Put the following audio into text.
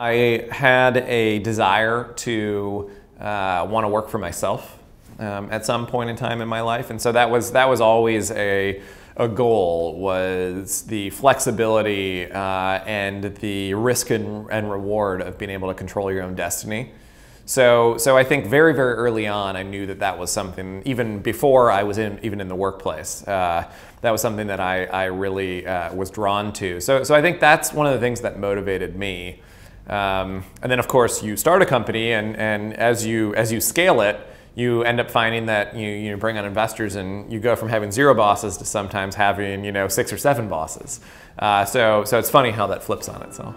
I had a desire to uh, want to work for myself um, at some point in time in my life, and so that was that was always a a goal was the flexibility uh, and the risk and, and reward of being able to control your own destiny. So, so I think very, very early on, I knew that that was something, even before I was in, even in the workplace, uh, that was something that I, I really uh, was drawn to. So, so I think that's one of the things that motivated me. Um, and then of course you start a company and, and as, you, as you scale it, you end up finding that you, you bring on investors and you go from having zero bosses to sometimes having you know six or seven bosses. Uh, so, so it's funny how that flips on itself.